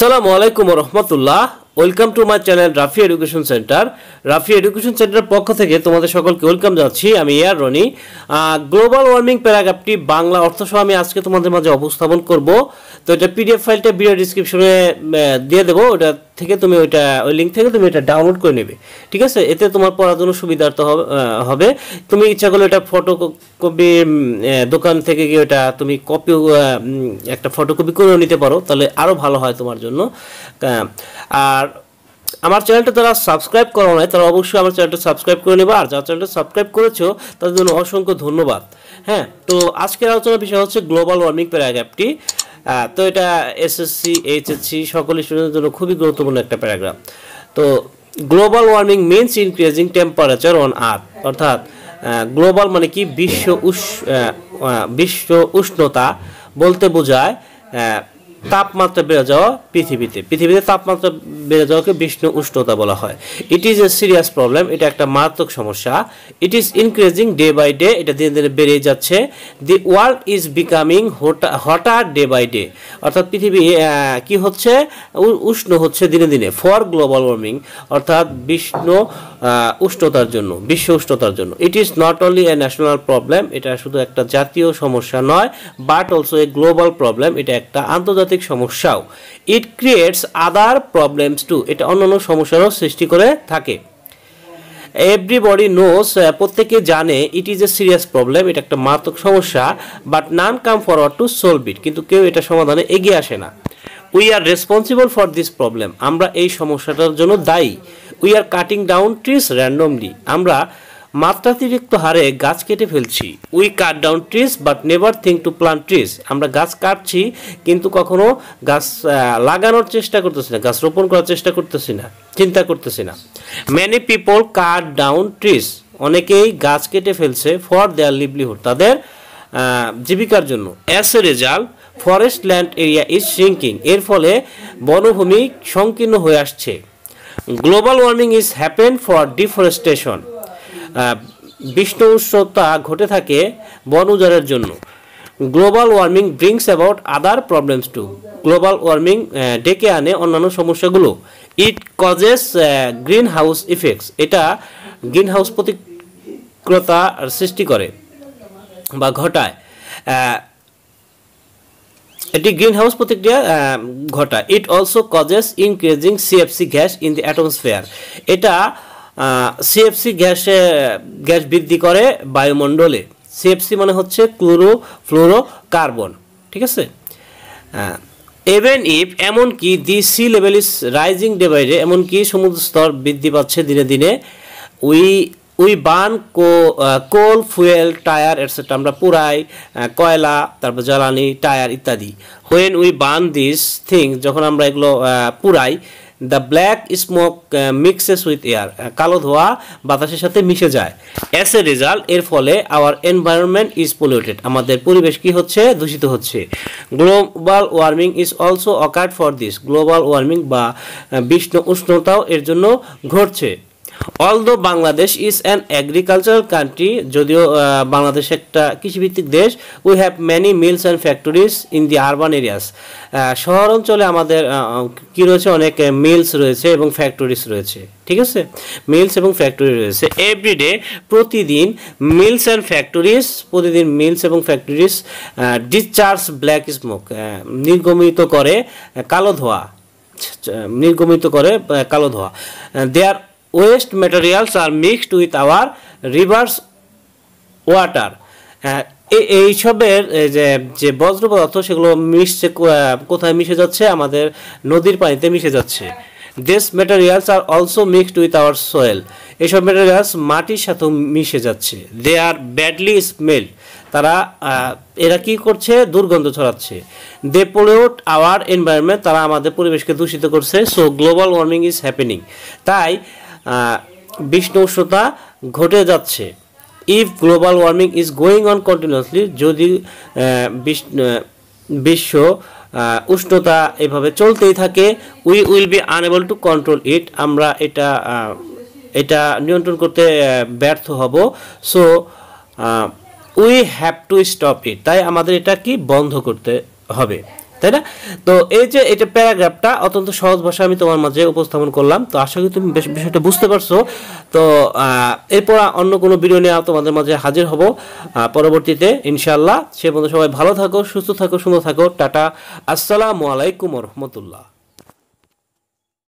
আসসালামু আলাইকুম রহমতুল্লাহ welcome to my channel Rafi education center Rafi education সেন্টারের পক্ষ থেকে তোমাদের সকলকে ওয়েলকাম যাচ্ছি আমি ইয়ার রনি। গ্লোবাল ওয়ার্মিং প্যারাগ্রাফটি বাংলা অর্থসহ আমি আজকে তোমাদের মাঝে অবস্থাপন করব। তো এটা পিডিএফ ফাইলটা ভিডিও ডিসক্রিপশনে দিয়ে দেবো। ওটা থেকে তুমি ওইটা, ওই লিঙ্ক থেকে তুমি এটা ডাউনলোড করে নেবে। ঠিক আছে? এতে তোমার পড়ার জন্য সুবিধার্থ হবে তুমি ইচ্ছা করলে এটা ফটো কপি দোকান থেকে গিয়ে ওটা তুমি কপি একটা ফটোকপি করে নিতে পারো, তাহলে আরও ভালো হয় তোমার জন্য। আর আমার চ্যানেলটা তারা সাবস্ক্রাইব করা নাই, তারা অবশ্যই আমার চ্যানেলটা সাবস্ক্রাইব করে নেবে। আর যার চ্যানেলটা সাবস্ক্রাইব করেছ, তাদের জন্য অসংখ্য ধন্যবাদ। হ্যাঁ? তো আজকের আলোচনার বিষয় হচ্ছে গ্লোবাল ওয়ার্মিং প্যারাগ্রাফটি তো এটা এসএসসি এইচএসসি সকল স্টুডেন্টের জন্য খুবই গুরুত্বপূর্ণ একটা প্যারাগ্রাফ তো global warming means increasing temperature on earth অর্থাৎ গ্লোবাল মানে কি? বিশ্ব উষ আহ, আহ, বিশ্ব উষ্ণতা বলতে বোঝায় তাপমাত্রা বেড়ে যাওয়া পৃথিবীতে। পৃথিবীতে তাপমাত্রা বেড়ে যাওয়াকে বিশ্ব উষ্ণতা বলা হয়। It is a serious problem এটা একটা মারাত্মক সমস্যা। It is increasing day by day এটা দিনে দিনে বেড়ে যাচ্ছে। The world is becoming hotter day by day অর্থাৎ পৃথিবী কি হচ্ছে? উষ্ণ হচ্ছে দিনে দিনে ফর গ্লোবাল ওয়ার্মিং অর্থাৎ আহ, উষ্ণতার জন্য বিশ্ব উষ্ণতার জন্য। It is not only a national problem এটা শুধু একটা জাতীয় সমস্যা নয় but also a global problem এটা একটা আন্তর্জাতিক সমস্যাও। It creates other problems too এটা অন্যান্য সমস্যারও সৃষ্টি করে থাকে। এভরিবডি নোস প্রত্যেকে জানে it is a serious problem এটা একটা মারাত্মক সমস্যা but none come forward to solve it কিন্তু কেউ এটা সমাধানে এগিয়ে আসে না। We are responsible for this problem আমরা এই সমস্যাটার জন্য দায়ী। We are cutting down trees randomly আমরা মাত্রাতিরিক্ত হারে গাছ কেটে ফেলছি। We cut down trees but never think to plant trees আমরা গাছ কাটছি, কিন্তু কখনো গাছ লাগানোর চেষ্টা করতেছি না, গাছ রোপণ করার চেষ্টা করতেছি না, চিন্তা করতেছি না। Many people cut down trees অনেকেই গাছ কেটে ফেলছে ফর দেয়ার লিভলিহুড তাদের জীবিকার জন্য। As a result forest land area is shrinking এর ফলে বনভূমি সংকীর্ণ হয়ে আসছে। Global warming is happen for deforestation বিশ্ব উষ্ণতা ঘটে থাকে বন উজাড়ের জন্য। Global warming brings about other problems too global warming ডেকে আনে অন্যান্য সমস্যাগুলো। It causes green house effects এটা গ্রিন হাউস প্রতিক্রিয়তা সৃষ্টি করে বা ঘটায়। এটি গ্রিন হাউস প্রতিক্রিয়া ঘটায়। It also causes increasing CFC gas in the atmosphere এটা সিএফসি গ্যাসে, গ্যাস বৃদ্ধি করে বায়ুমণ্ডলে। সিএফসি মানে হচ্ছে ক্লোরো ফ্লোরো কার্বন ঠিক আছে? এভেন ইফ এমনকি the sea level is rising day by day এমনকি সমুদ্র স্তর বৃদ্ধি পাচ্ছে দিনে দিনে we we burn co coal fuel tyre etcetera আমরা পুরাই কয়লা, তারপর জ্বালানি টায়ার ইত্যাদি। When we burn this thing যখন আমরা এগুলো পুরাই the black smoke mixes with air কালো ধোয়া বাতাসের সাথে মিশে যায়। অ্যাস এ রেজাল্ট এর ফলে আওয়ার এনভায়রনমেন্ট ইজ পলিউটেড আমাদের পরিবেশ কি হচ্ছে? দূষিত হচ্ছে। Global warming is also occurred for this global warming বা বিষ্ণু উষ্ণতাও এর জন্য ঘটছে। Although Bangladesh is an agricultural country যদিও বাংলাদেশ একটা কৃষিভিত্তিক দেশ we have many mills and factories in the urban areas শহর অঞ্চলে আমাদের কি রয়েছে? অনেক মিলস রয়েছে এবং ফ্যাক্টরিজ রয়েছে। ঠিক আছে? মিলস এবং ফ্যাক্টরি রয়েছে। এভরিডে প্রতিদিন মিলস অ্যান্ড ফ্যাক্টরিজ প্রতিদিন মিলস এবং ফ্যাক্টরিজ ডিসচার্জ ব্ল্যাক স্মোক নির্গমিত করে কালো ধোয়া। নির্গমিত করে কালো ধোয়া। Their waste materials are mixed with our rivers water এইসবের এই যে যে বজ্র পদার্থ সেগুলো মিশছে কোথায় মিশে যাচ্ছে? আমাদের নদীর পানিতে মিশে যাচ্ছে। This materials are also mixed with our soil এইসব ম্যাটেরিয়ালস মাটির সাথেও মিশে যাচ্ছে। দে আর ব্যাডলি স্মেল তারা এরা কি করছে? দুর্গন্ধ ছড়াচ্ছে। দে পোলিউট আওয়ার এনভায়রনমেন্ট তারা আমাদের পরিবেশকে দূষিত করছে। So global warming is happening তাই বিশ্ব উষ্ণতা ঘটে যাচ্ছে। If global warming is going on continuously যদি বিশ- বিশ্ব উষ্ণতা এভাবে চলতেই থাকে we will be unable to control it আমরা এটা এটা নিয়ন্ত্রণ করতে ব্যর্থ হব। So we have to stop it তাই আমাদের এটা কি বন্ধ করতে হবে? তাই না? তো এই যে এটা প্যারাগ্রাফটা অত্যন্ত সহজ ভাষা আমি তোমার মাঝে উপস্থাপন করলাম। তো আশা করি তুমি বেশ বিষয়টা বুঝতে পারছ। তো এরপর অন্য কোনো ভিডিও নিয়ে তোমাদের মাঝে হাজির হব। পরবর্তীতে ইনশাল্লাহ সে পর্যন্ত সবাই ভালো থাকো, সুস্থ থাকো, সুন্দর থাকো। টাটা। আসসালামু আলাইকুম রহমতুল্লাহ।